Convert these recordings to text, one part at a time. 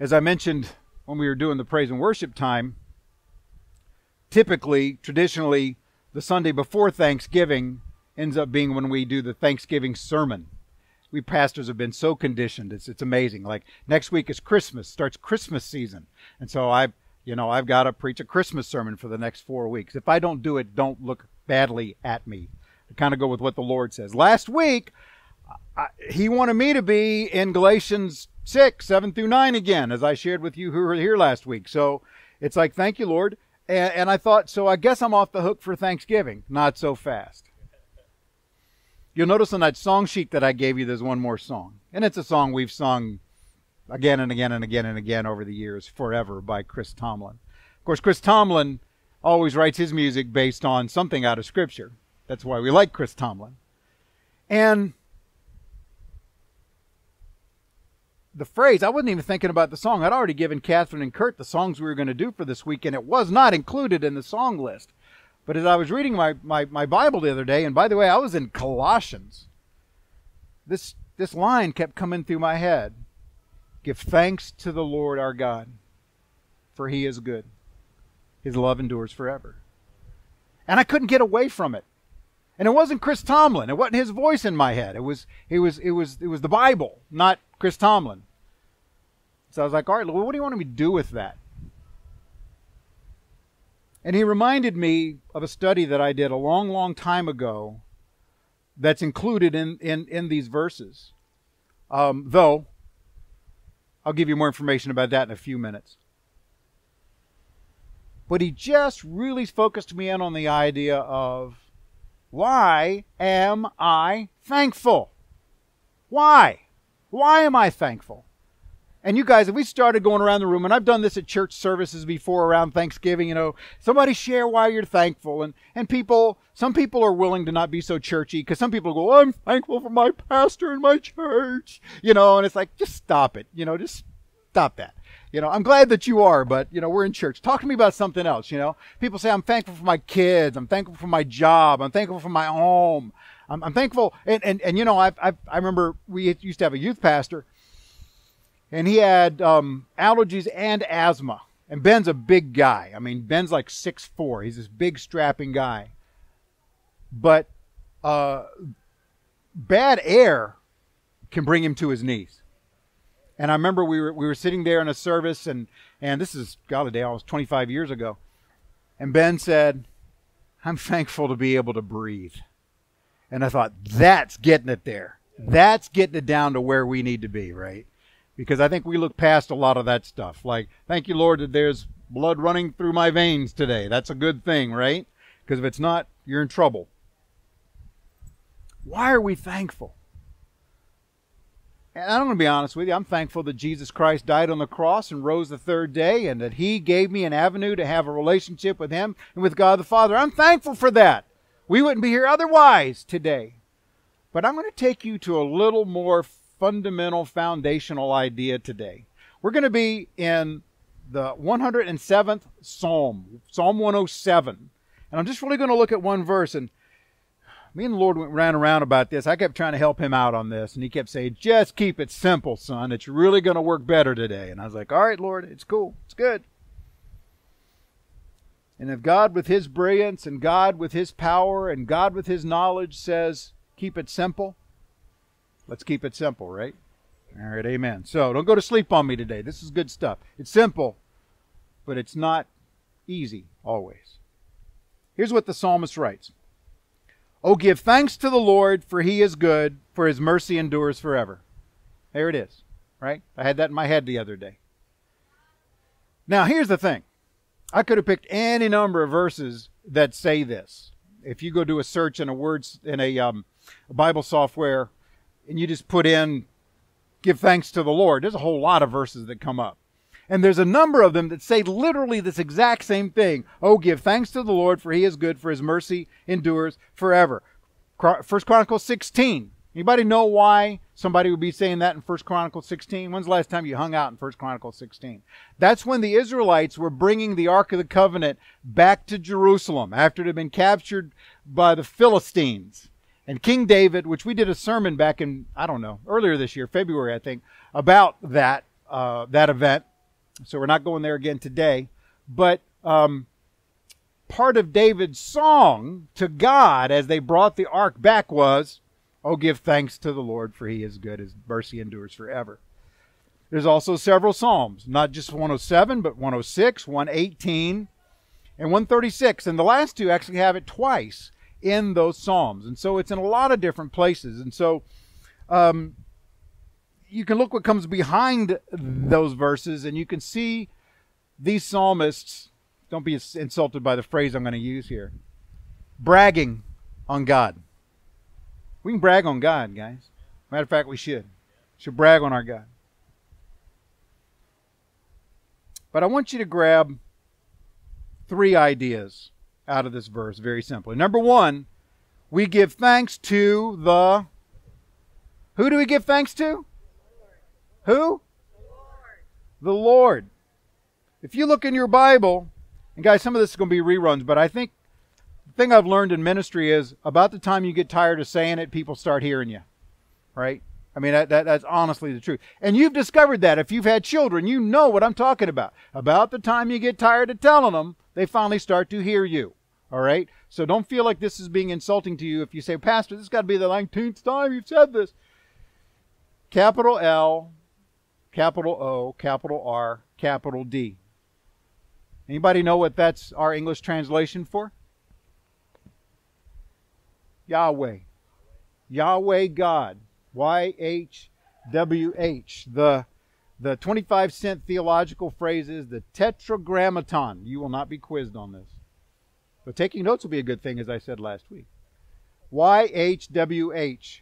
As I mentioned when we were doing the praise and worship time, typically, traditionally, the Sunday before Thanksgiving ends up being when we do the Thanksgiving sermon. We pastors have been so conditioned; it's it's amazing. Like next week is Christmas, starts Christmas season, and so I, you know, I've got to preach a Christmas sermon for the next four weeks. If I don't do it, don't look badly at me. I kind of go with what the Lord says. Last week, I, He wanted me to be in Galatians 6, 7 through 9 again, as I shared with you who were here last week. So it's like, thank you, Lord. And, and I thought, so I guess I'm off the hook for Thanksgiving. Not so fast. You'll notice on that song sheet that I gave you, there's one more song. And it's a song we've sung again and again and again and again over the years, Forever by Chris Tomlin. Of course, Chris Tomlin always writes his music based on something out of Scripture. That's why we like Chris Tomlin. And the phrase, I wasn't even thinking about the song. I'd already given Catherine and Kurt the songs we were going to do for this week, and it was not included in the song list. But as I was reading my, my, my Bible the other day, and by the way, I was in Colossians, this, this line kept coming through my head Give thanks to the Lord our God, for he is good. His love endures forever. And I couldn't get away from it. And it wasn't Chris Tomlin. It wasn't his voice in my head. It was it was it was it was the Bible, not Chris Tomlin. So I was like, all right, Lord, what do you want me to do with that? And he reminded me of a study that I did a long, long time ago that's included in, in, in these verses. Um, though, I'll give you more information about that in a few minutes. But he just really focused me in on the idea of why am I thankful? Why? Why am I thankful? And you guys, if we started going around the room, and I've done this at church services before around Thanksgiving, you know, somebody share why you're thankful. And, and people, some people are willing to not be so churchy because some people go, I'm thankful for my pastor and my church, you know, and it's like, just stop it, you know, just stop that. You know, I'm glad that you are, but you know, we're in church. Talk to me about something else. You know, people say I'm thankful for my kids. I'm thankful for my job. I'm thankful for my home. I'm, I'm thankful. And, and, and, you know, I, I, I remember we used to have a youth pastor and he had, um, allergies and asthma. And Ben's a big guy. I mean, Ben's like six four. He's this big strapping guy. But, uh, bad air can bring him to his knees. And I remember we were we were sitting there in a service, and and this is golly day, almost 25 years ago. And Ben said, "I'm thankful to be able to breathe." And I thought, that's getting it there. That's getting it down to where we need to be, right? Because I think we look past a lot of that stuff. Like, thank you, Lord, that there's blood running through my veins today. That's a good thing, right? Because if it's not, you're in trouble. Why are we thankful? And I'm going to be honest with you. I'm thankful that Jesus Christ died on the cross and rose the third day and that He gave me an avenue to have a relationship with Him and with God the Father. I'm thankful for that. We wouldn't be here otherwise today. But I'm going to take you to a little more fundamental, foundational idea today. We're going to be in the 107th Psalm, Psalm 107. And I'm just really going to look at one verse. And me and the Lord went ran around about this. I kept trying to help him out on this, and he kept saying, "Just keep it simple, son. It's really going to work better today." And I was like, "All right, Lord, it's cool. It's good." And if God, with His brilliance, and God, with His power, and God, with His knowledge, says, "Keep it simple," let's keep it simple, right? All right, Amen. So don't go to sleep on me today. This is good stuff. It's simple, but it's not easy always. Here's what the psalmist writes. Oh, give thanks to the Lord, for he is good, for his mercy endures forever. There it is, right? I had that in my head the other day. Now, here's the thing I could have picked any number of verses that say this. If you go do a search in a words in a, um, a Bible software and you just put in give thanks to the Lord, there's a whole lot of verses that come up. And there's a number of them that say literally this exact same thing. Oh, give thanks to the Lord, for he is good, for his mercy endures forever. First Chronicles 16. Anybody know why somebody would be saying that in First Chronicles 16? When's the last time you hung out in First Chronicles 16? That's when the Israelites were bringing the Ark of the Covenant back to Jerusalem after it had been captured by the Philistines. And King David, which we did a sermon back in, I don't know, earlier this year, February, I think, about that uh, that event. So we're not going there again today. But um, part of David's song to God as they brought the ark back was, Oh, give thanks to the Lord, for he is good. His mercy endures forever. There's also several Psalms, not just 107, but 106, 118, and 136. And the last two actually have it twice in those Psalms. And so it's in a lot of different places. And so um, you can look what comes behind those verses, and you can see these psalmists, don't be insulted by the phrase I'm going to use here, bragging on God. We can brag on God, guys. Matter of fact, we should. Should brag on our God. But I want you to grab three ideas out of this verse very simply. Number one, we give thanks to the. Who do we give thanks to? Who? The Lord. the Lord. If you look in your Bible, and guys, some of this is going to be reruns, but I think the thing I've learned in ministry is about the time you get tired of saying it, people start hearing you. Right? I mean, that, that, that's honestly the truth. And you've discovered that. If you've had children, you know what I'm talking about. About the time you get tired of telling them, they finally start to hear you. All right? So don't feel like this is being insulting to you if you say, Pastor, this has got to be the 19th time you've said this. Capital L, capital O, capital R, capital D. Anybody know what that's our English translation for? Yahweh. Yahweh God. Y H W H. The the 25 cent theological phrase is the tetragrammaton. You will not be quizzed on this. But taking notes will be a good thing, as I said last week. YHWH.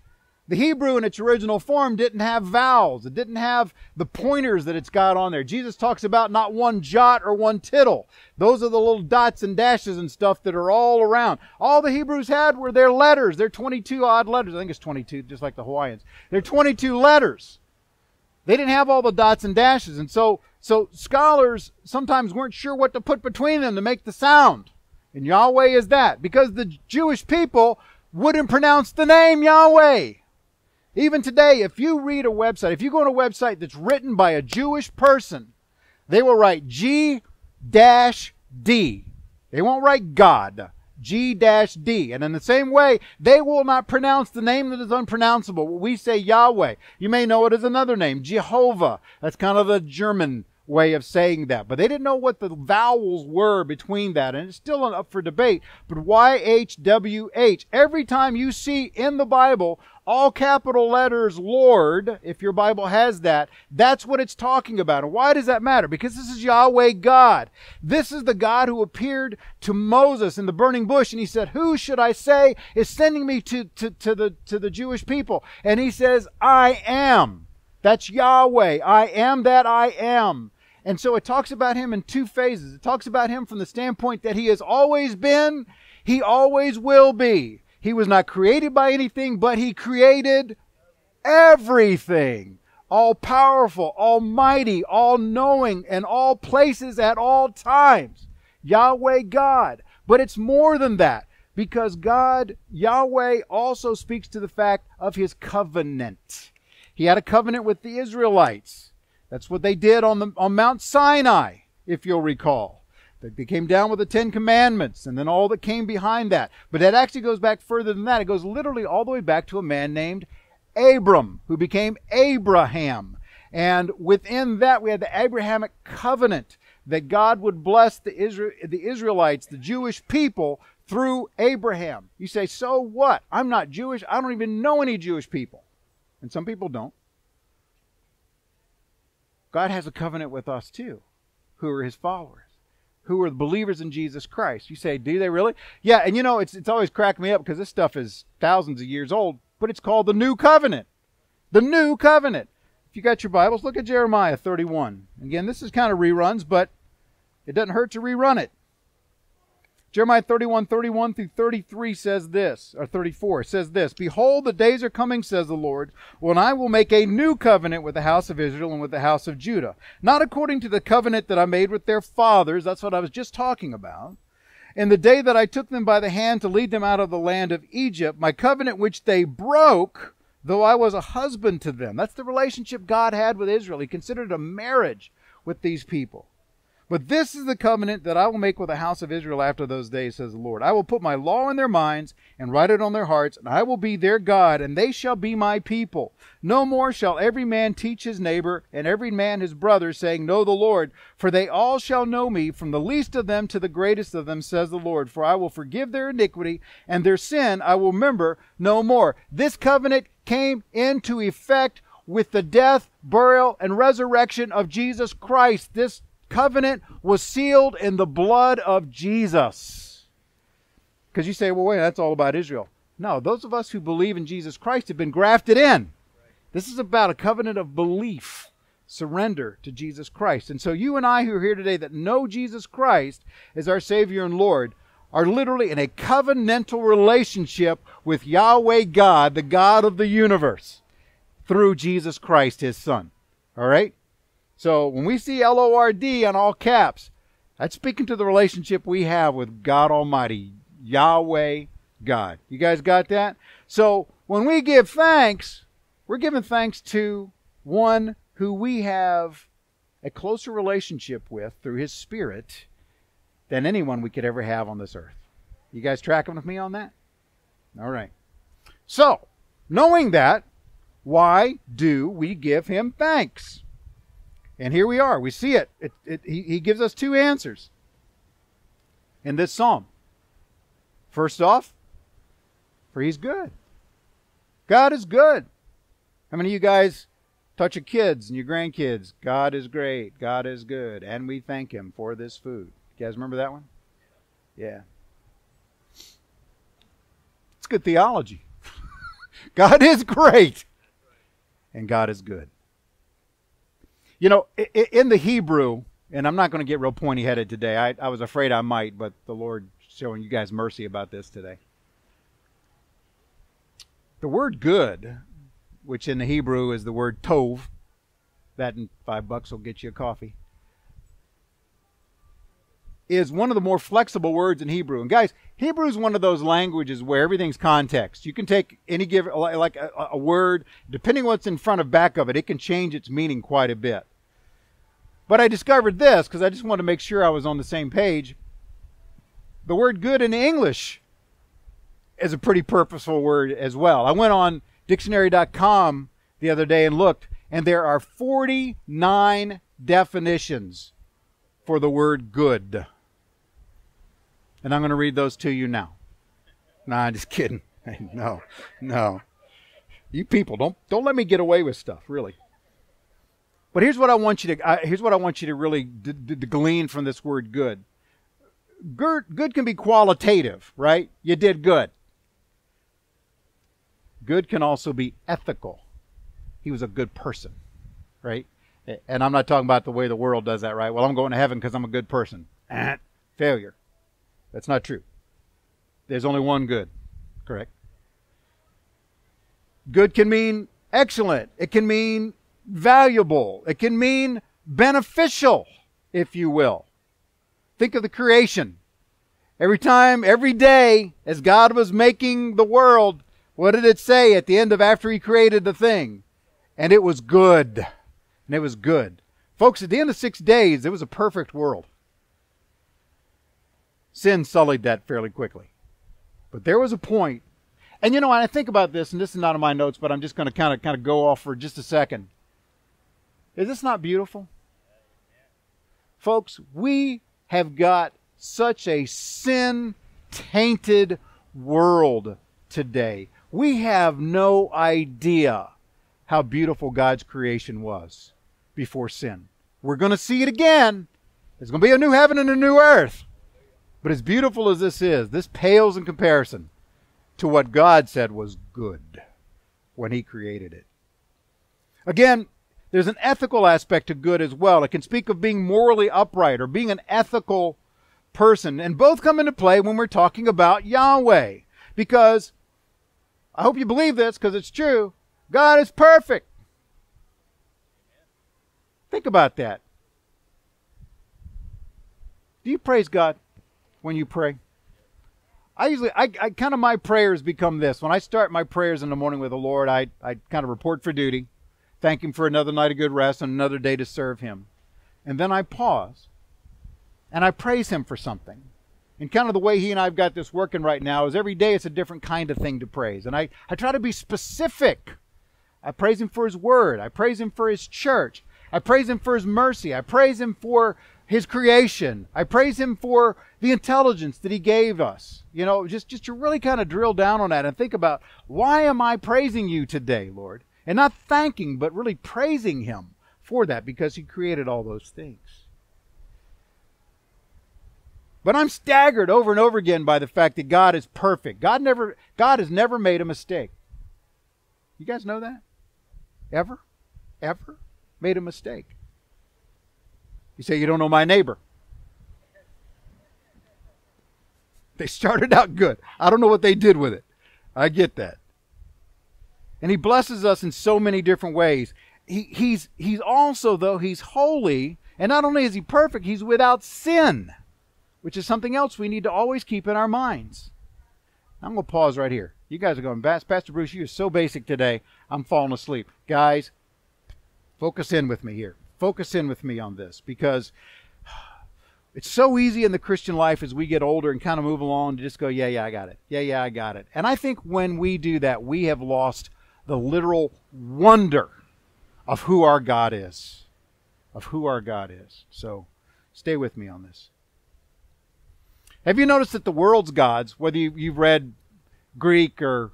The Hebrew in its original form didn't have vowels. It didn't have the pointers that it's got on there. Jesus talks about not one jot or one tittle. Those are the little dots and dashes and stuff that are all around. All the Hebrews had were their letters. They're 22 odd letters. I think it's 22, just like the Hawaiians. They're 22 letters. They didn't have all the dots and dashes. And so, so scholars sometimes weren't sure what to put between them to make the sound. And Yahweh is that because the Jewish people wouldn't pronounce the name Yahweh. Even today, if you read a website, if you go to a website that's written by a Jewish person, they will write G dash D. They won't write God. G dash D. And in the same way, they will not pronounce the name that is unpronounceable. We say Yahweh. You may know it as another name, Jehovah. That's kind of the German way of saying that. But they didn't know what the vowels were between that. And it's still up for debate. But YHWH. Every time you see in the Bible all capital letters Lord, if your Bible has that, that's what it's talking about. And why does that matter? Because this is Yahweh God. This is the God who appeared to Moses in the burning bush and he said, Who should I say is sending me to, to, to the to the Jewish people? And he says, I am. That's Yahweh. I am that I am. And so it talks about him in two phases. It talks about him from the standpoint that he has always been, he always will be. He was not created by anything, but He created everything. All powerful, almighty, all knowing, and all places at all times. Yahweh God. But it's more than that because God, Yahweh, also speaks to the fact of His covenant. He had a covenant with the Israelites. That's what they did on, the, on Mount Sinai, if you'll recall. They came down with the Ten Commandments and then all that came behind that. But that actually goes back further than that. It goes literally all the way back to a man named Abram, who became Abraham. And within that, we had the Abrahamic covenant that God would bless the, Israel, the Israelites, the Jewish people, through Abraham. You say, so what? I'm not Jewish. I don't even know any Jewish people. And some people don't. God has a covenant with us too, who are his followers who are the believers in Jesus Christ. You say, do they really? Yeah, and you know, it's it's always cracked me up because this stuff is thousands of years old, but it's called the New Covenant. The New Covenant. If you got your Bibles, look at Jeremiah 31. Again, this is kind of reruns, but it doesn't hurt to rerun it. Jeremiah 31, 31 through 33 says this, or 34 says this Behold, the days are coming, says the Lord, when I will make a new covenant with the house of Israel and with the house of Judah. Not according to the covenant that I made with their fathers, that's what I was just talking about. In the day that I took them by the hand to lead them out of the land of Egypt, my covenant which they broke, though I was a husband to them. That's the relationship God had with Israel. He considered a marriage with these people. But this is the covenant that I will make with the house of Israel after those days, says the Lord. I will put my law in their minds and write it on their hearts, and I will be their God, and they shall be my people. No more shall every man teach his neighbor and every man his brother, saying, Know the Lord, for they all shall know me, from the least of them to the greatest of them, says the Lord. For I will forgive their iniquity, and their sin I will remember no more. This covenant came into effect with the death, burial, and resurrection of Jesus Christ. This covenant was sealed in the blood of Jesus. Because you say, well, wait, that's all about Israel. No, those of us who believe in Jesus Christ have been grafted in. This is about a covenant of belief, surrender to Jesus Christ. And so you and I who are here today that know Jesus Christ as our Savior and Lord are literally in a covenantal relationship with Yahweh God, the God of the universe, through Jesus Christ, his Son. All right? So when we see L O R D on all caps, that's speaking to the relationship we have with God Almighty, Yahweh God. You guys got that? So when we give thanks, we're giving thanks to one who we have a closer relationship with through his spirit than anyone we could ever have on this earth. You guys tracking with me on that? All right. So, knowing that, why do we give him thanks? And here we are. We see it. it, it he, he gives us two answers in this psalm. First off, for he's good. God is good. How many of you guys touch your kids and your grandkids? God is great. God is good. And we thank him for this food. You guys remember that one? Yeah. It's good theology. God is great. And God is good. You know, in the Hebrew, and I'm not going to get real pointy headed today. I, I was afraid I might, but the Lord showing you guys mercy about this today. The word good, which in the Hebrew is the word tov, that and five bucks will get you a coffee, is one of the more flexible words in Hebrew. And guys, Hebrew is one of those languages where everything's context. You can take any given, like a, a word, depending what's in front of back of it, it can change its meaning quite a bit. But I discovered this because I just wanted to make sure I was on the same page. The word good in English is a pretty purposeful word as well. I went on dictionary.com the other day and looked, and there are 49 definitions for the word good. And I'm going to read those to you now. No, I'm just kidding. no, no. You people don't don't let me get away with stuff, really. But here's what I want you to here's what I want you to really d- d- glean from this word good. Good good can be qualitative, right? You did good. Good can also be ethical. He was a good person, right? And I'm not talking about the way the world does that, right? Well, I'm going to heaven because I'm a good person. Failure. That's not true. There's only one good, correct? Good can mean excellent. It can mean valuable. It can mean beneficial, if you will. Think of the creation. Every time, every day, as God was making the world, what did it say at the end of after He created the thing? And it was good. And it was good. Folks, at the end of six days, it was a perfect world. Sin sullied that fairly quickly. But there was a point, and you know, I think about this, and this is not in my notes, but I'm just going to kind of kind of go off for just a second. Is this not beautiful? Folks, we have got such a sin tainted world today. We have no idea how beautiful God's creation was before sin. We're going to see it again. There's going to be a new heaven and a new earth. But as beautiful as this is, this pales in comparison to what God said was good when He created it. Again, there's an ethical aspect to good as well. It can speak of being morally upright or being an ethical person. And both come into play when we're talking about Yahweh. Because I hope you believe this because it's true. God is perfect. Think about that. Do you praise God when you pray? I usually, I, I kind of my prayers become this. When I start my prayers in the morning with the Lord, I, I kind of report for duty, thank Him for another night of good rest and another day to serve Him. And then I pause and I praise Him for something. And kind of the way He and I've got this working right now is every day it's a different kind of thing to praise. And I, I try to be specific. I praise Him for His Word, I praise Him for His church, I praise Him for His mercy, I praise Him for his creation. I praise him for the intelligence that he gave us. You know, just, just to really kind of drill down on that and think about why am I praising you today, Lord? And not thanking, but really praising him for that because he created all those things. But I'm staggered over and over again by the fact that God is perfect. God never God has never made a mistake. You guys know that? Ever? Ever made a mistake? You say, You don't know my neighbor. They started out good. I don't know what they did with it. I get that. And he blesses us in so many different ways. He, he's, he's also, though, he's holy, and not only is he perfect, he's without sin, which is something else we need to always keep in our minds. I'm going to pause right here. You guys are going, Pastor Bruce, you're so basic today. I'm falling asleep. Guys, focus in with me here focus in with me on this because it's so easy in the Christian life as we get older and kind of move along to just go, yeah, yeah, I got it. Yeah, yeah, I got it. And I think when we do that, we have lost the literal wonder of who our God is. Of who our God is. So stay with me on this. Have you noticed that the world's gods, whether you've read Greek or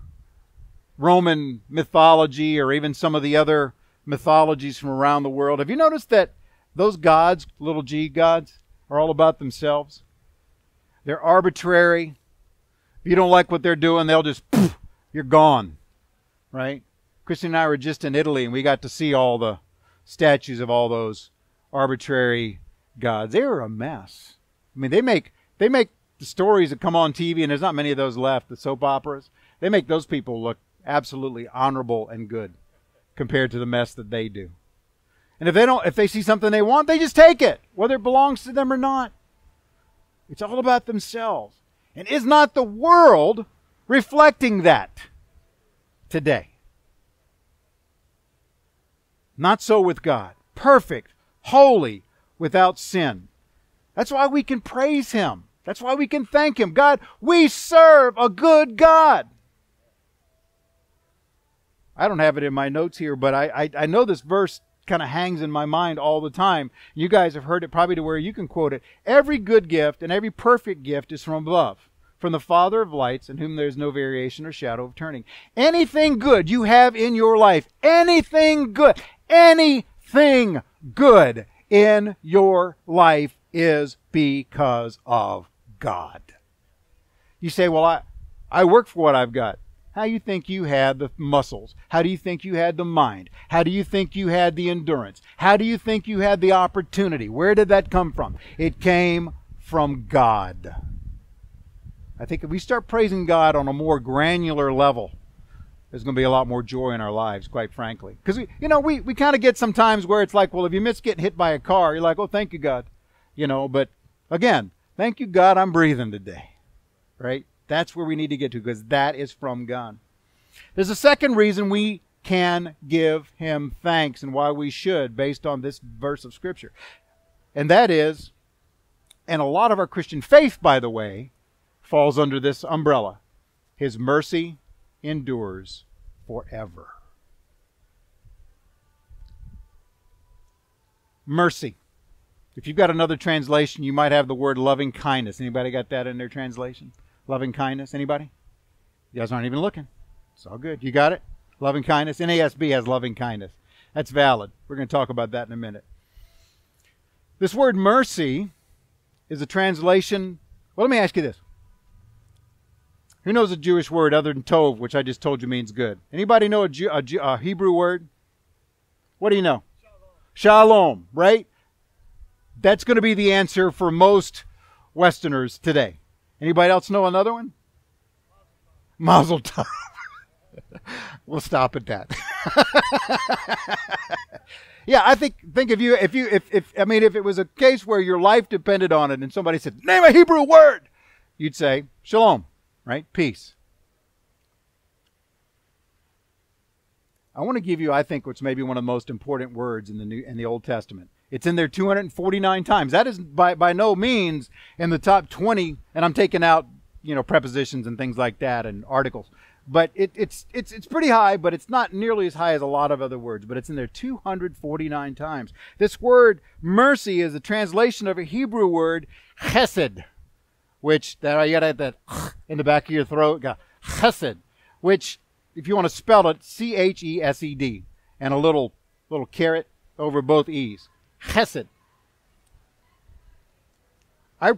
Roman mythology or even some of the other mythologies from around the world. Have you noticed that those gods, little g gods, are all about themselves? They're arbitrary. If you don't like what they're doing, they'll just, poof, you're gone. Right? Christy and I were just in Italy and we got to see all the statues of all those arbitrary gods. They were a mess. I mean, they make they make the stories that come on TV, and there's not many of those left, the soap operas. They make those people look absolutely honorable and good compared to the mess that they do. And if they don't, if they see something they want, they just take it, whether it belongs to them or not. It's all about themselves. And is not the world reflecting that today? Not so with God. Perfect, holy, without sin. That's why we can praise Him. That's why we can thank Him. God, we serve a good God. I don't have it in my notes here, but I, I, I know this verse kind of hangs in my mind all the time. You guys have heard it probably to where you can quote it. Every good gift and every perfect gift is from above, from the Father of lights, in whom there is no variation or shadow of turning. Anything good you have in your life, anything good, anything good in your life is because of God. You say, well, I, I work for what I've got. How do you think you had the muscles? How do you think you had the mind? How do you think you had the endurance? How do you think you had the opportunity? Where did that come from? It came from God. I think if we start praising God on a more granular level, there's going to be a lot more joy in our lives, quite frankly. Because, you know, we, we kind of get some times where it's like, well, if you miss getting hit by a car, you're like, oh, thank you, God. You know, but again, thank you, God, I'm breathing today. Right? That's where we need to get to because that is from God. There's a second reason we can give him thanks and why we should based on this verse of Scripture. And that is, and a lot of our Christian faith, by the way, falls under this umbrella His mercy endures forever. Mercy. If you've got another translation, you might have the word loving kindness. Anybody got that in their translation? Loving kindness. Anybody? You guys aren't even looking. It's all good. You got it? Loving kindness. NASB has loving kindness. That's valid. We're going to talk about that in a minute. This word mercy is a translation. Well, let me ask you this. Who knows a Jewish word other than tov, which I just told you means good? Anybody know a, Jew, a, a Hebrew word? What do you know? Shalom. Shalom, right? That's going to be the answer for most Westerners today. Anybody else know another one? Mazel tov. we'll stop at that. yeah, I think think if you if you if, if I mean if it was a case where your life depended on it and somebody said, Name a Hebrew word, you'd say, Shalom. right? Peace. I want to give you, I think, what's maybe one of the most important words in the New in the Old Testament. It's in there 249 times. That is by by no means in the top 20, and I'm taking out you know prepositions and things like that and articles. But it, it's it's it's pretty high, but it's not nearly as high as a lot of other words. But it's in there 249 times. This word mercy is a translation of a Hebrew word chesed, which that you got that in the back of your throat, got chesed, which if you want to spell it, C H E S E D, and a little little caret over both e's, chesed. I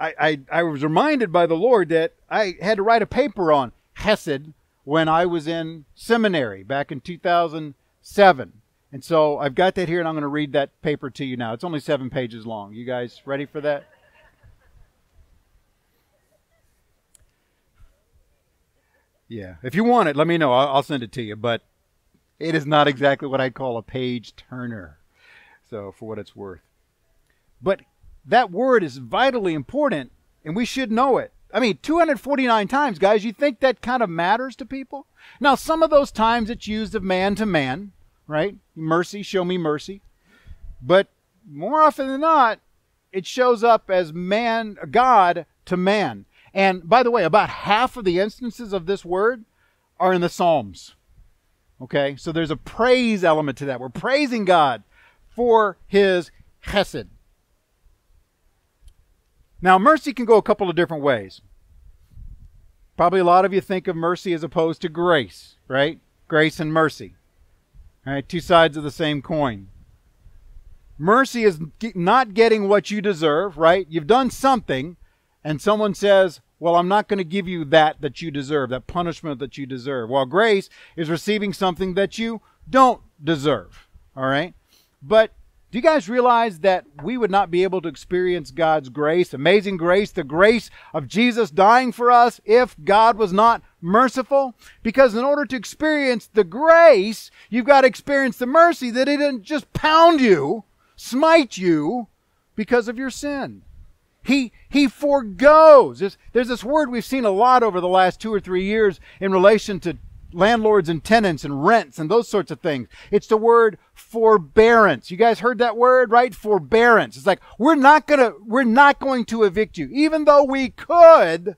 I, I, was reminded by the Lord that I had to write a paper on Hesed when I was in seminary back in 2007. And so I've got that here and I'm going to read that paper to you now. It's only seven pages long. You guys ready for that? Yeah. If you want it, let me know. I'll send it to you. But it is not exactly what I'd call a page turner. So, for what it's worth. But that word is vitally important, and we should know it. I mean, 249 times, guys, you think that kind of matters to people? Now, some of those times it's used of man to man, right? Mercy, show me mercy. But more often than not, it shows up as man, God to man. And by the way, about half of the instances of this word are in the Psalms. Okay? So there's a praise element to that. We're praising God for his chesed. Now, mercy can go a couple of different ways. Probably a lot of you think of mercy as opposed to grace, right? Grace and mercy. All right, two sides of the same coin. Mercy is not getting what you deserve, right? You've done something, and someone says, Well, I'm not going to give you that that you deserve, that punishment that you deserve. While grace is receiving something that you don't deserve, all right? But do you guys realize that we would not be able to experience God's grace, amazing grace, the grace of Jesus dying for us, if God was not merciful? Because in order to experience the grace, you've got to experience the mercy that He didn't just pound you, smite you because of your sin. He, he foregoes. There's, there's this word we've seen a lot over the last two or three years in relation to landlords and tenants and rents and those sorts of things. It's the word forbearance. You guys heard that word, right? Forbearance. It's like we're not gonna we're not going to evict you. Even though we could,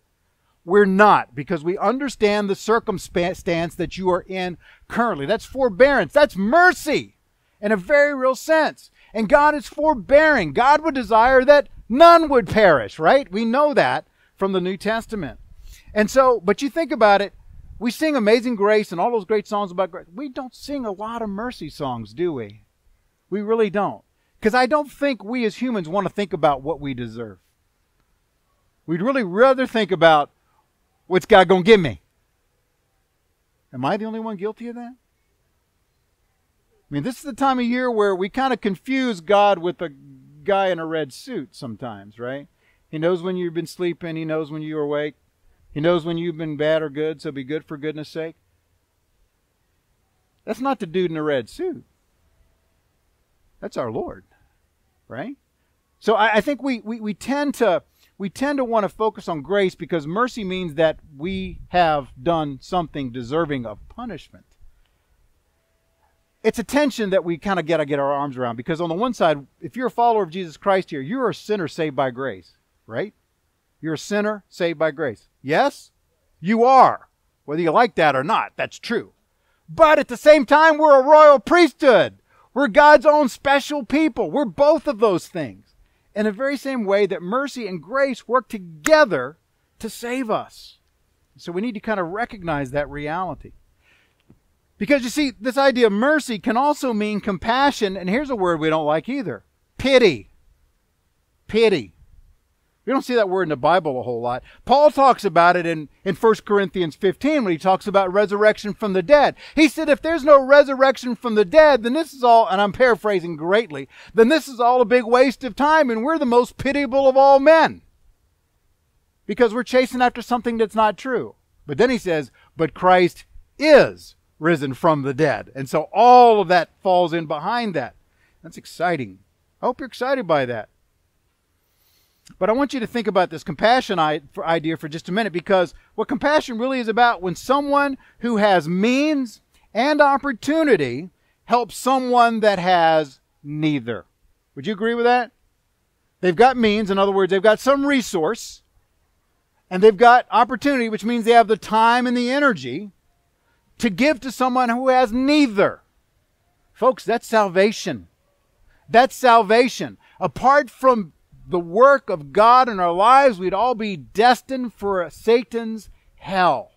we're not because we understand the circumstance that you are in currently. That's forbearance. That's mercy in a very real sense. And God is forbearing. God would desire that none would perish, right? We know that from the New Testament. And so, but you think about it, we sing Amazing Grace and all those great songs about grace. We don't sing a lot of mercy songs, do we? We really don't. Because I don't think we as humans want to think about what we deserve. We'd really rather think about what's God going to give me. Am I the only one guilty of that? I mean, this is the time of year where we kind of confuse God with a guy in a red suit sometimes, right? He knows when you've been sleeping, he knows when you're awake. He knows when you've been bad or good, so be good for goodness sake. That's not the dude in the red suit. That's our Lord, right? So I, I think we, we, we tend to we tend to want to focus on grace because mercy means that we have done something deserving of punishment. It's a tension that we kind of got to get our arms around because on the one side, if you're a follower of Jesus Christ here, you're a sinner saved by grace, right? You're a sinner saved by grace. Yes, you are. Whether you like that or not, that's true. But at the same time, we're a royal priesthood. We're God's own special people. We're both of those things. In the very same way that mercy and grace work together to save us. So we need to kind of recognize that reality. Because you see, this idea of mercy can also mean compassion, and here's a word we don't like either pity. Pity. We don't see that word in the Bible a whole lot. Paul talks about it in, in 1 Corinthians 15 when he talks about resurrection from the dead. He said, if there's no resurrection from the dead, then this is all, and I'm paraphrasing greatly, then this is all a big waste of time, and we're the most pitiable of all men. Because we're chasing after something that's not true. But then he says, but Christ is risen from the dead. And so all of that falls in behind that. That's exciting. I hope you're excited by that. But I want you to think about this compassion idea for just a minute because what compassion really is about when someone who has means and opportunity helps someone that has neither. Would you agree with that? They've got means, in other words, they've got some resource, and they've got opportunity, which means they have the time and the energy to give to someone who has neither. Folks, that's salvation. That's salvation. Apart from the work of God in our lives, we'd all be destined for Satan's hell.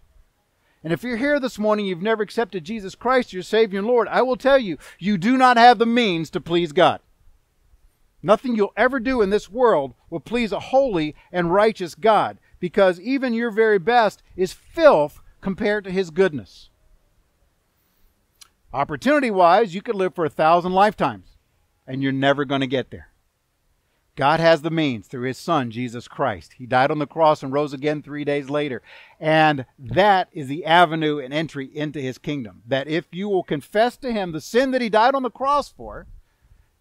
And if you're here this morning, you've never accepted Jesus Christ, your Savior and Lord, I will tell you, you do not have the means to please God. Nothing you'll ever do in this world will please a holy and righteous God because even your very best is filth compared to his goodness. Opportunity wise, you could live for a thousand lifetimes and you're never going to get there. God has the means through his son, Jesus Christ. He died on the cross and rose again three days later. And that is the avenue and entry into his kingdom. That if you will confess to him the sin that he died on the cross for,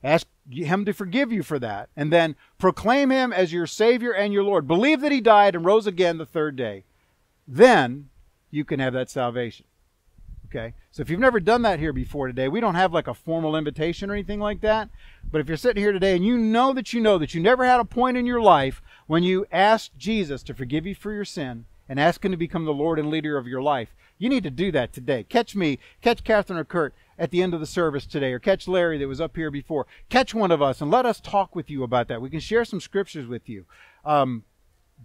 Ask him to forgive you for that. And then proclaim him as your Savior and your Lord. Believe that he died and rose again the third day. Then you can have that salvation. Okay? So if you've never done that here before today, we don't have like a formal invitation or anything like that. But if you're sitting here today and you know that you know that you never had a point in your life when you asked Jesus to forgive you for your sin and ask him to become the Lord and leader of your life, you need to do that today. Catch me, catch Catherine or Kurt at the end of the service today, or catch Larry that was up here before. Catch one of us and let us talk with you about that. We can share some scriptures with you. Um,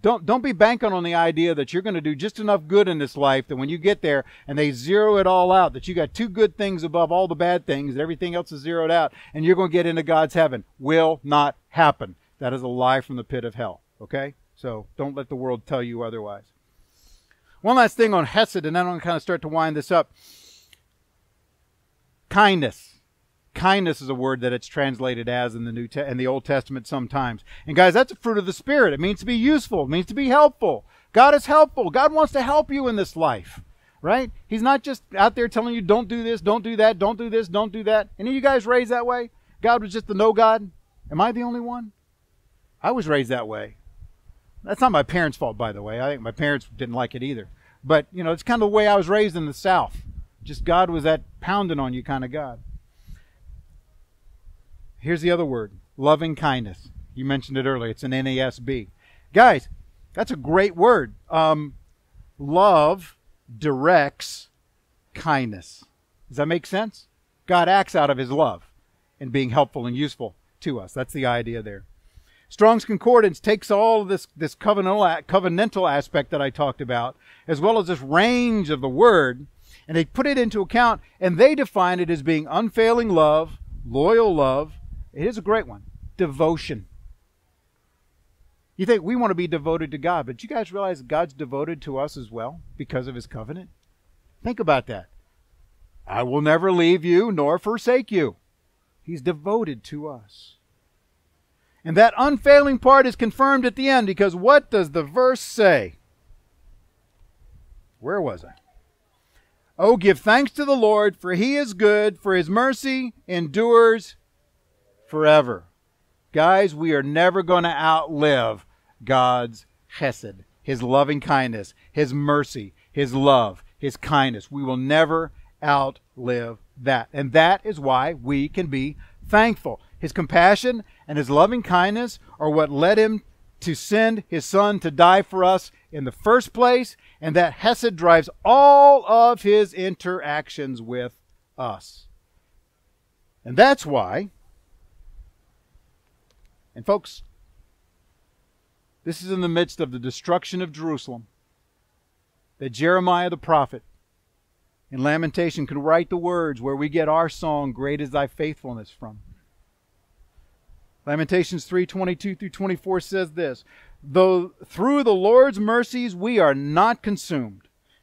don't don't be banking on the idea that you're going to do just enough good in this life that when you get there and they zero it all out that you got two good things above all the bad things and everything else is zeroed out and you're going to get into God's heaven will not happen. That is a lie from the pit of hell. Okay, so don't let the world tell you otherwise. One last thing on Hesed, and then I'm going to kind of start to wind this up. Kindness. Kindness is a word that it's translated as in the New Te- in the Old Testament sometimes. And guys, that's a fruit of the Spirit. It means to be useful. It means to be helpful. God is helpful. God wants to help you in this life, right? He's not just out there telling you, don't do this, don't do that, don't do this, don't do that. Any of you guys raised that way? God was just the no God? Am I the only one? I was raised that way. That's not my parents' fault, by the way. I think my parents didn't like it either. But, you know, it's kind of the way I was raised in the South. Just God was that pounding on you kind of God. Here's the other word loving kindness. You mentioned it earlier. It's an NASB. Guys, that's a great word. Um, love directs kindness. Does that make sense? God acts out of his love in being helpful and useful to us. That's the idea there. Strong's Concordance takes all this, this covenantal, covenantal aspect that I talked about, as well as this range of the word, and they put it into account and they define it as being unfailing love, loyal love. It is a great one. Devotion. You think we want to be devoted to God, but you guys realize God's devoted to us as well because of his covenant? Think about that. I will never leave you nor forsake you. He's devoted to us. And that unfailing part is confirmed at the end because what does the verse say? Where was I? Oh, give thanks to the Lord, for he is good, for his mercy endures forever. Guys, we are never going to outlive God's chesed, his loving kindness, his mercy, his love, his kindness. We will never outlive that. And that is why we can be thankful. His compassion and his loving kindness are what led him to send his son to die for us in the first place, and that Hesed drives all of his interactions with us. And that's why, and folks, this is in the midst of the destruction of Jerusalem, that Jeremiah the prophet in Lamentation could write the words where we get our song, Great is Thy Faithfulness, from. Lamentations 3:22 through 24 says this, though through the Lord's mercies we are not consumed,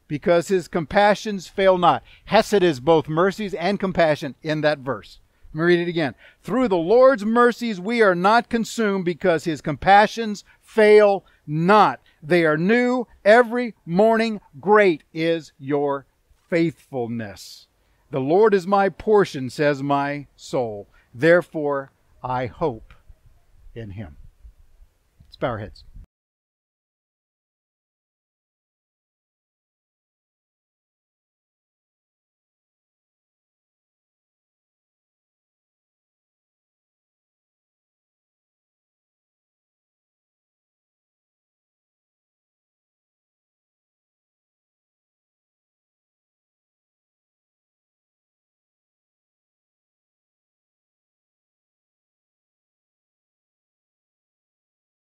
because his compassions fail not. Hesed is both mercies and compassion in that verse. Let me read it again. Through the Lord's mercies we are not consumed, because his compassions fail not. They are new every morning. Great is your faithfulness. The Lord is my portion, says my soul. Therefore I hope in him. Sparrowheads.